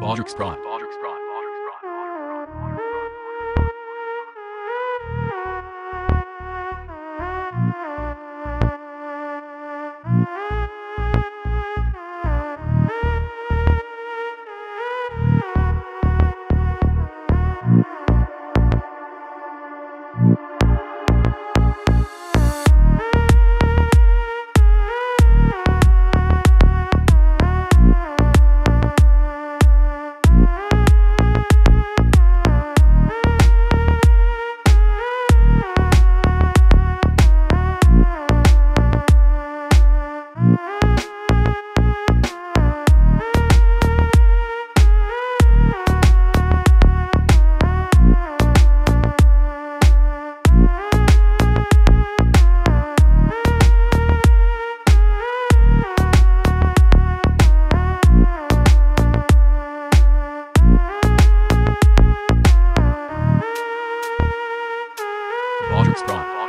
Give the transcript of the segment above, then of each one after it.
Bodrix Prime. Bodrix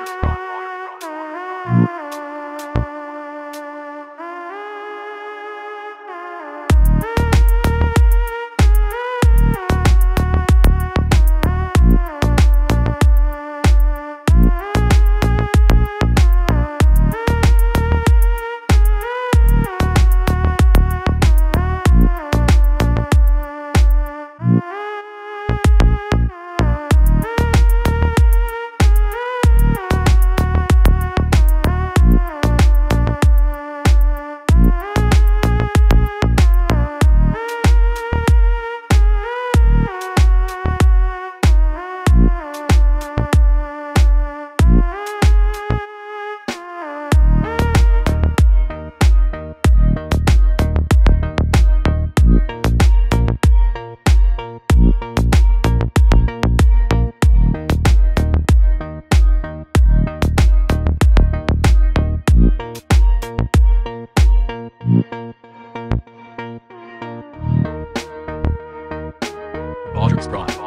Right.